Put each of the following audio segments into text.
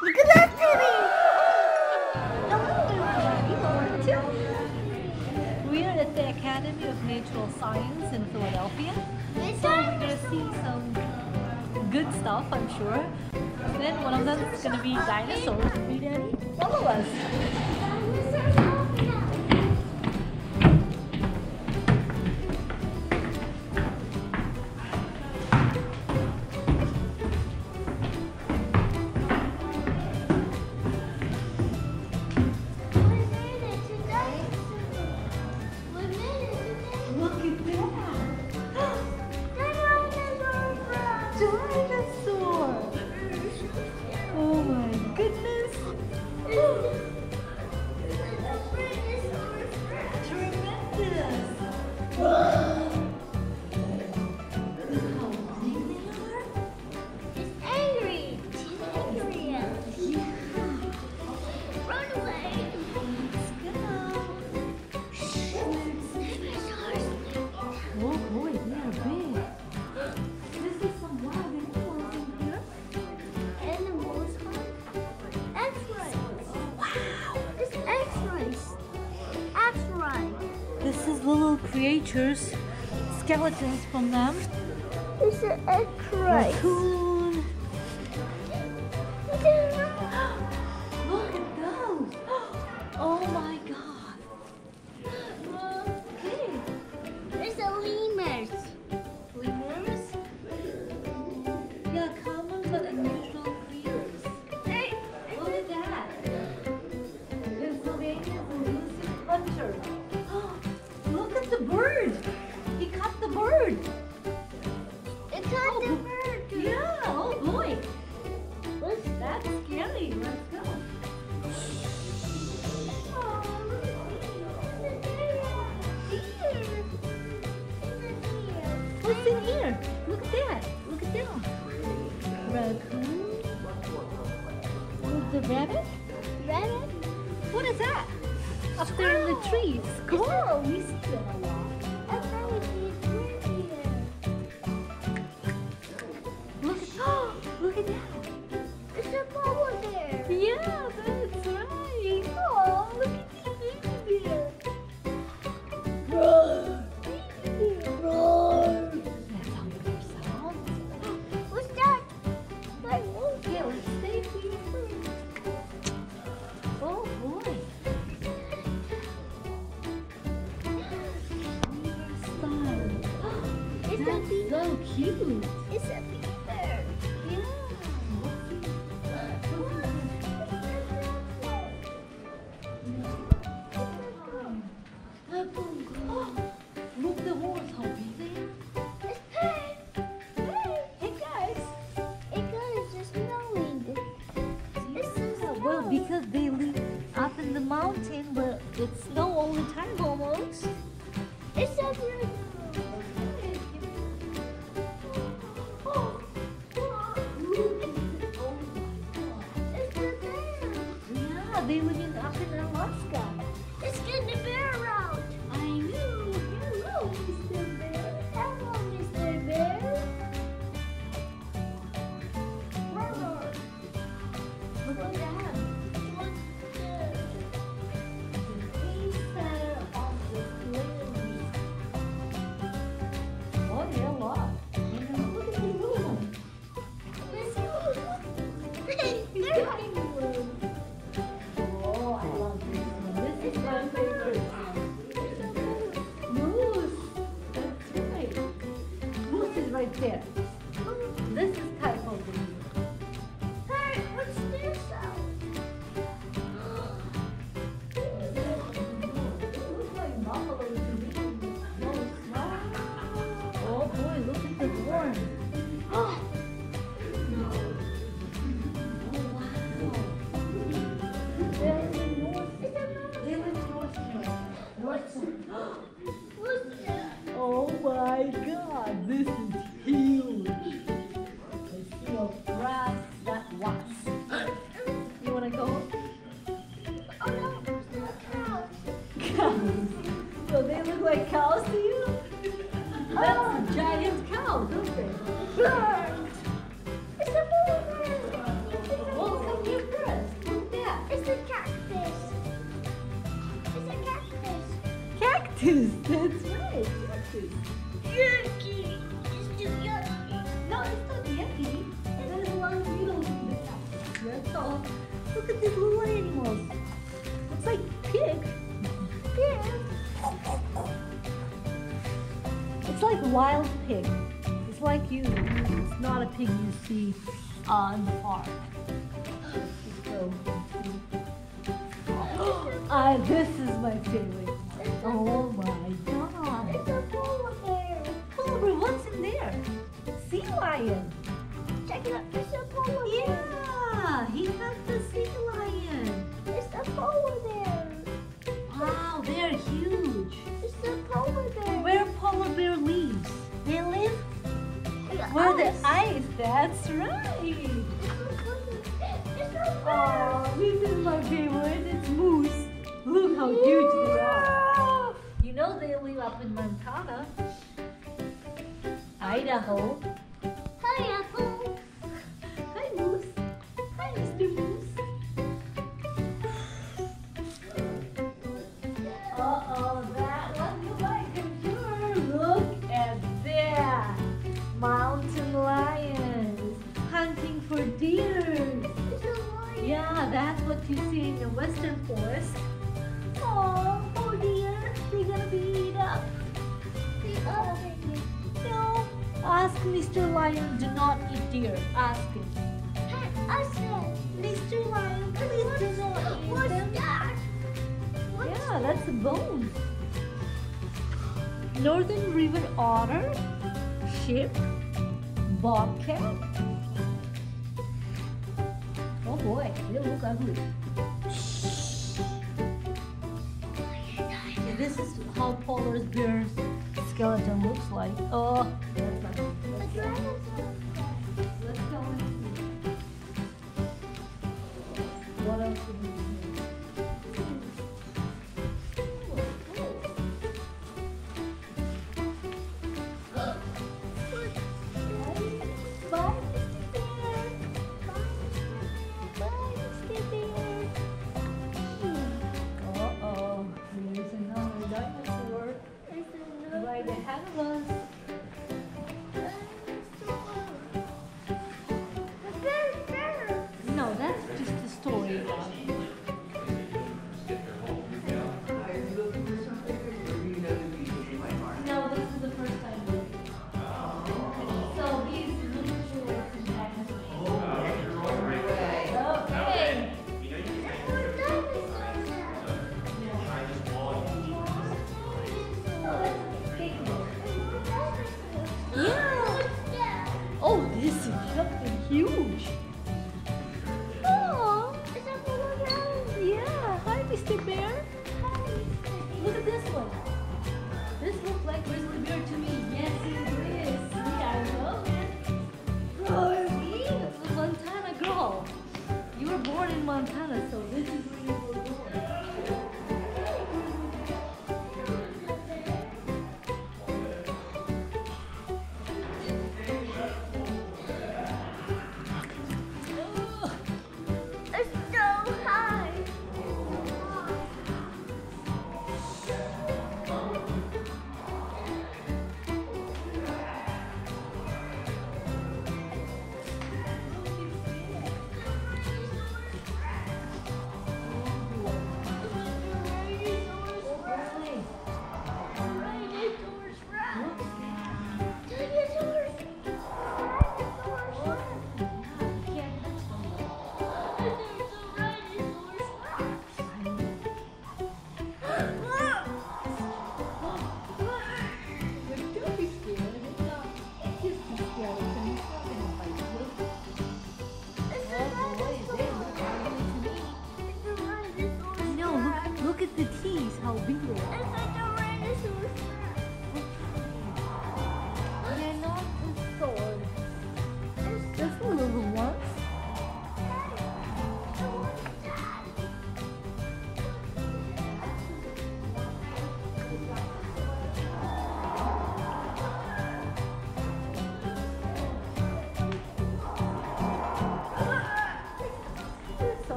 Look at that baby! Are. We are at the Academy of Natural Science in Philadelphia. So we're going to see some good stuff, I'm sure. And then one of them is going to be dinosaurs. Hey, Daddy, follow us. little creatures, skeletons from them. It's an egg crate. Lily, let's go. Oh, look at deer. What's in here? Look at that. Look at that. Raccoon. What's the rabbit? Rabbit? What is that? Up there in the trees. Squirrel. We see them. cute. It's a Надо. there. On the farm. So, ah, this is my favorite. Oh my god. It's a polar bear. Polar bear, what's in there? Sea lion. Check it out. It's a polar bear. Yeah, he has the sea lion. It's a polar bear. Wow, they're huge. It's a polar bear. Where polar bear lives? They live where the ice. That's right. Idaho. Hi, Apple. Hi, moose. Hi, Mr. Moose. Uh-oh, that wasn't my computer. Look at that. Mountain lions hunting for deer. It's a lion. Yeah, that's what you see in the western forest. Mr. Lion, do not eat deer. Ask him. I said, Mr. Lion, please do not eat what's them. that? What's Yeah, that's a bone. Northern river otter, sheep, bobcat. Oh boy, they look ugly. This is how polar bear's skeleton looks like. Oh, What else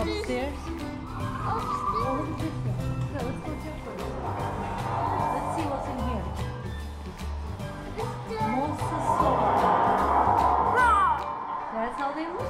upstairs? Upstairs? No, let's go check. Let's see what's in here. Monster That's how they look.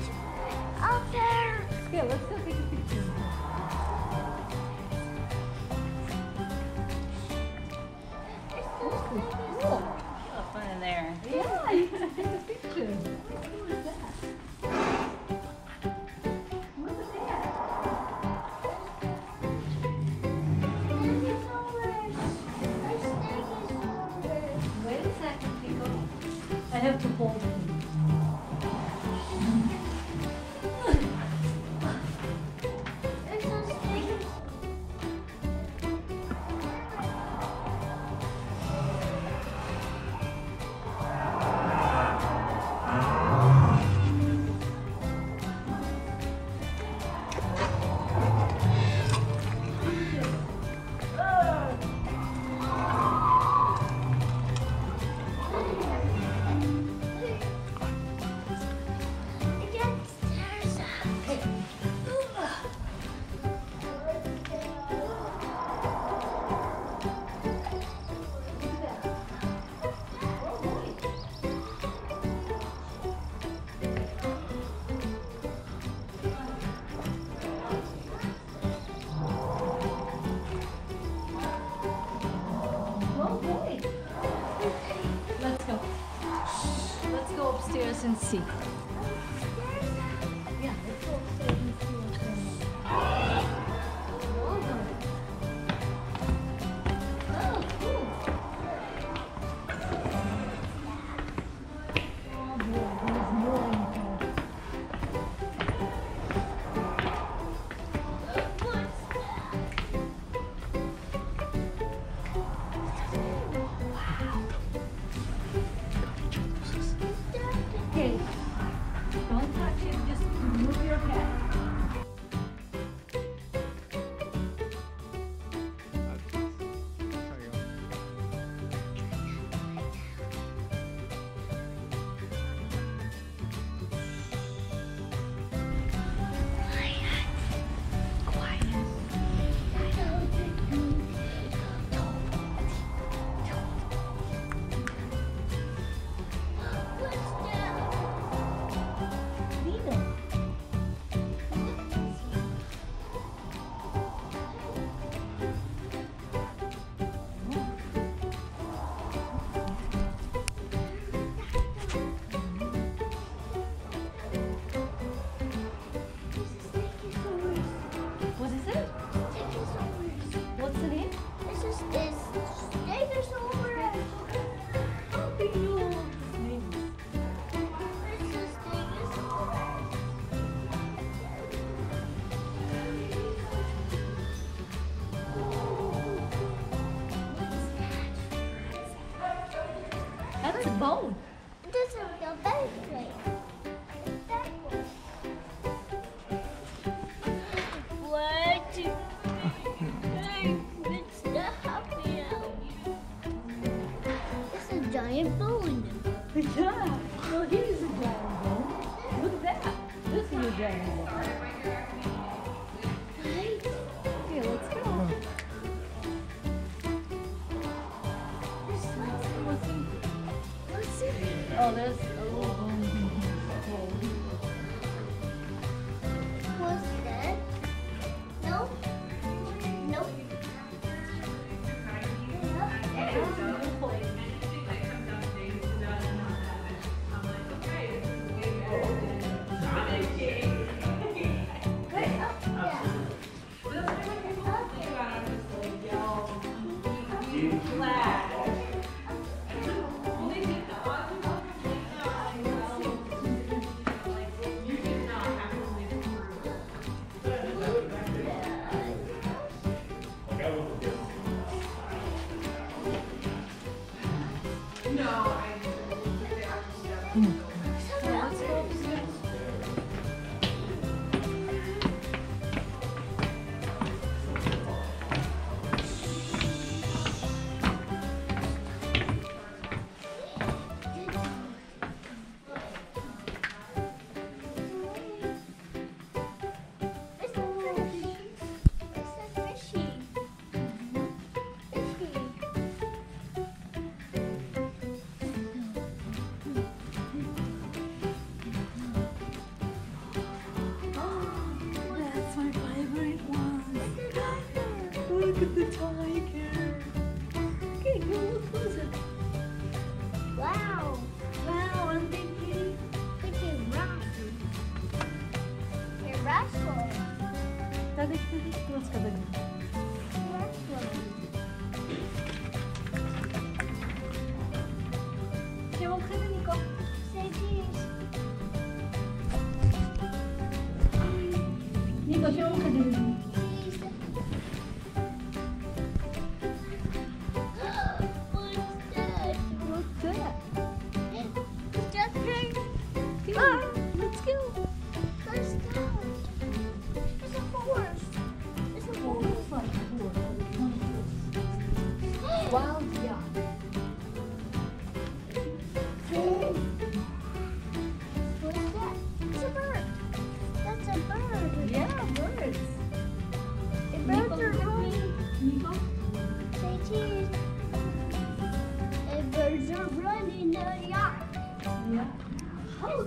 行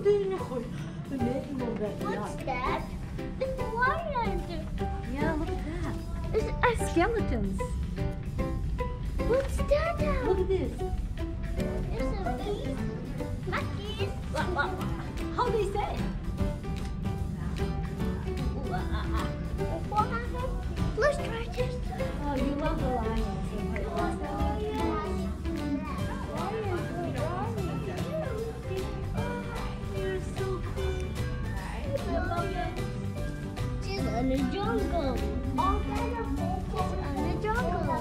What's that? in the jungle. All kind of fish in the jungle.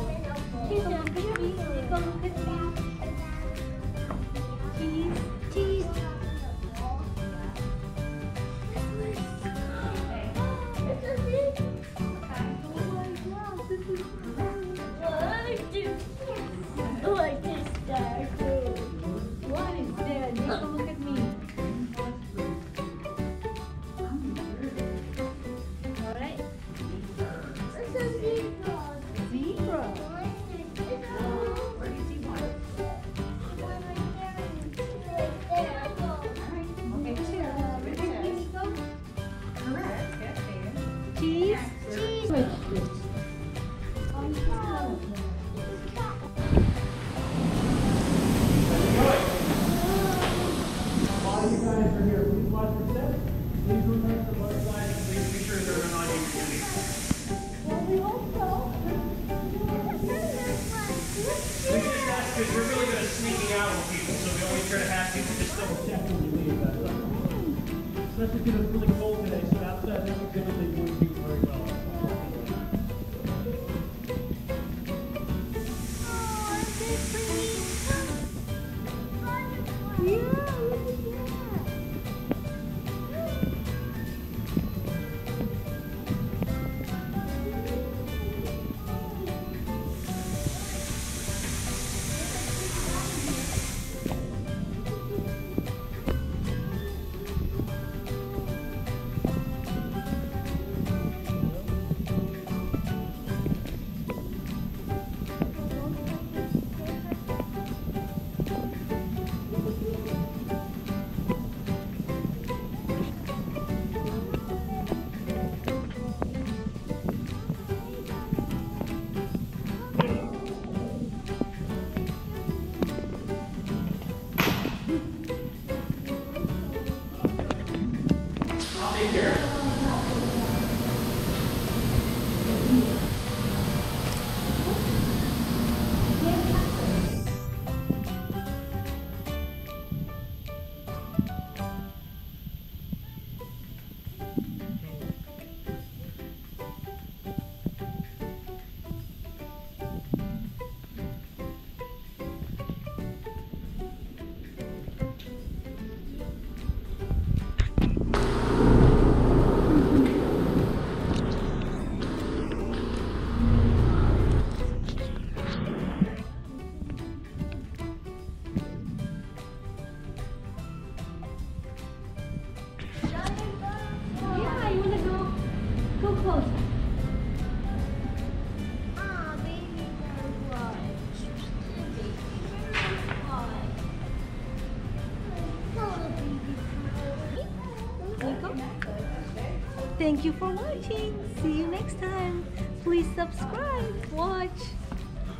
Thank you for watching. See you next time. Please subscribe. Watch.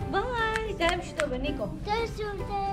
Bye. Bye. Bye. Do it.